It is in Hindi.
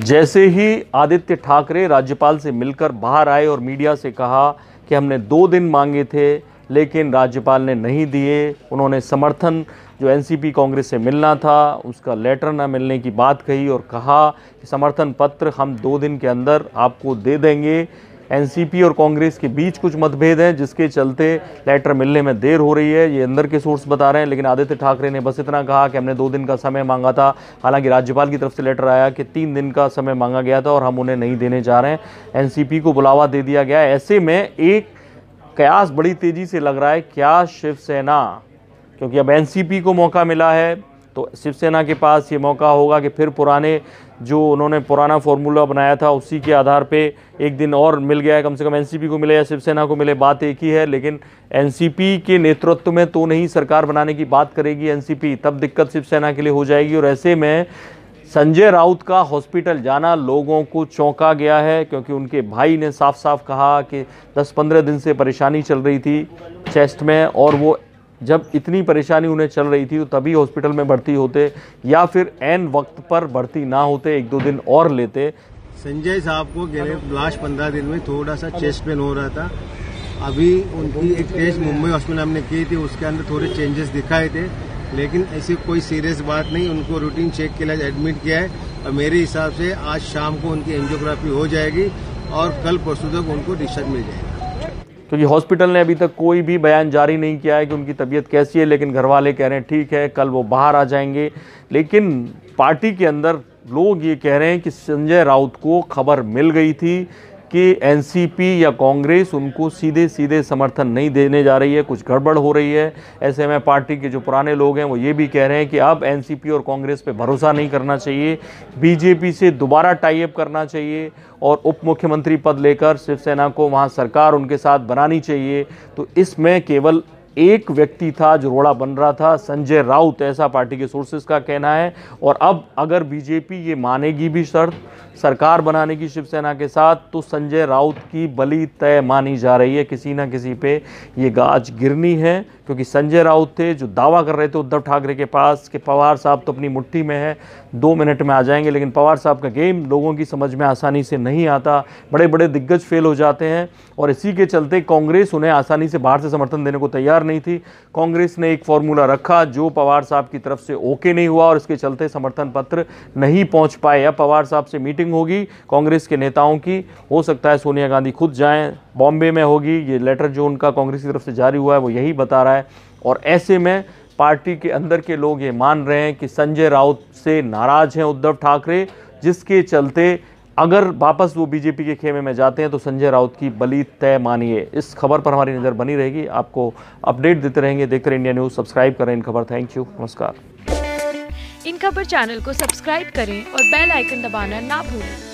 जैसे ही आदित्य ठाकरे राज्यपाल से मिलकर बाहर आए और मीडिया से कहा कि हमने दो दिन मांगे थे, लेकिन राज्यपाल ने नहीं दिए। उन्होंने समर्थन, जो एनसीपी कांग्रेस से मिलना था, उसका लेटर ना मिलने की बात कही और कहा कि समर्थन पत्र हम दो दिन के अंदर आपको दे देंगे। एनसीपी और कांग्रेस के बीच कुछ मतभेद हैं, जिसके चलते लेटर मिलने में देर हो रही है। ये अंदर के सोर्स बता रहे हैं, लेकिन आदित्य ठाकरे ने बस इतना कहा कि हमने दो दिन का समय मांगा था। हालाँकि राज्यपाल की तरफ़ से लेटर आया कि तीन दिन का समय मांगा गया था और हम उन्हें नहीं देने जा रहे हैं। एनसीपी को बुलावा दे दिया गया। ऐसे में एक कयास बड़ी तेज़ी से लग रहा है, क्या शिवसेना? क्योंकि अब एनसीपी को मौका मिला है तो शिवसेना के पास ये मौका होगा कि फिर पुराने जो उन्होंने पुराना फॉर्मूला बनाया था, उसी के आधार पे एक दिन और मिल गया है। कम से कम एनसीपी को मिले या शिवसेना को मिले, बात एक ही है, लेकिन एनसीपी के नेतृत्व में तो नहीं सरकार बनाने की बात करेगी एनसीपी। तब दिक्कत शिवसेना के लिए हो जाएगी। और ऐसे में संजय राउत का हॉस्पिटल जाना लोगों को चौंका गया है, क्योंकि उनके भाई ने साफ़ साफ़ कहा कि 10-15 दिन से परेशानी चल रही थी चेस्ट में, और वो जब इतनी परेशानी उन्हें चल रही थी तो तभी हॉस्पिटल में भर्ती होते या फिर एन वक्त पर भर्ती ना होते, एक दो दिन और लेते। संजय साहब को लास्ट पंद्रह दिन में थोड़ा सा चेस्ट पेन हो रहा था। अभी उनकी एक टेस्ट मुंबई हॉस्पिटल हमने की थी, उसके अंदर थोड़े चेंजेस दिखाए थे। लेकिन ऐसी कोई सीरियस बात नहीं, उनको रूटीन चेक के लिए एडमिट किया है और मेरे हिसाब से आज शाम को उनकी एंजियोग्राफी हो जाएगी और कल परसों तक उनको डिस्चार्ज मिल जाएगा। क्योंकि हॉस्पिटल ने अभी तक कोई भी बयान जारी नहीं किया है कि उनकी तबीयत कैसी है, लेकिन घर वाले कह रहे हैं, ठीक है, कल वो बाहर आ जाएँगे। लेकिन पार्टी के अंदर लोग ये कह रहे हैं कि संजय राउत को खबर मिल गई थी कि एनसीपी या कांग्रेस उनको सीधे सीधे समर्थन नहीं देने जा रही है, कुछ गड़बड़ हो रही है। ऐसे में पार्टी के जो पुराने लोग हैं, वो ये भी कह रहे हैं कि अब एनसीपी और कांग्रेस पे भरोसा नहीं करना चाहिए। बीजेपी से दोबारा टाइप करना चाहिए और उप मुख्यमंत्री पद लेकर शिवसेना को वहाँ सरकार उनके साथ बनानी चाहिए। तो इसमें केवल एक व्यक्ति था जो रोड़ा बन रहा था, संजय राउत, ऐसा पार्टी के सोर्सेज का कहना है। और अब अगर बीजेपी ये मानेगी भी शर्त, सरकार बनाने की शिवसेना के साथ तो संजय राउत की बलि तय मानी जा रही है। किसी ना किसी पे ये गाज गिरनी है, क्योंकि संजय राउत थे, जो दावा कर रहे थे उद्धव ठाकरे के पास कि पवार साहब तो अपनी मुट्ठी में है, दो मिनट में आ जाएँगे, लेकिन पवार साहब का गेम लोगों की समझ में आसानी से नहीं आता। बड़े बड़े दिग्गज फेल हो जाते हैं, और इसी के चलते कांग्रेस उन्हें आसानी से बाहर से समर्थन देने को तैयार नहीं थी। कांग्रेस ने एक फॉर्मूला रखा, जो पवार साहब की तरफ़ से ओके नहीं हुआ और इसके चलते समर्थन पत्र नहीं पहुँच पाए। अब पवार साहब से मीटिंग होगी कांग्रेस के नेताओं की। हो सकता है सोनिया गांधी खुद जाएँ, बॉम्बे में होगी। ये लेटर जो उनका कांग्रेस की तरफ़ से जारी हुआ है, वो यही बता रहा है। और ऐसे में पार्टी के अंदर के लोग ये मान रहे हैं कि संजय राउत से नाराज़ हैं उद्धव ठाकरे, जिसके चलते अगर वापस वो बीजेपी के खेमे में जाते हैं तो संजय राउत की बलि तय मानिए। इस खबर पर हमारी नज़र बनी रहेगी। आपको अपडेट देते रहेंगे देखते रहे इंडिया न्यूज़ सब्सक्राइब करें इन खबर। थैंक यू, नमस्कार। इन खबर चैनल को सब्सक्राइब करें और बेल आइकन दबाना ना भूलें।